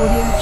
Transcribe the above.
audio.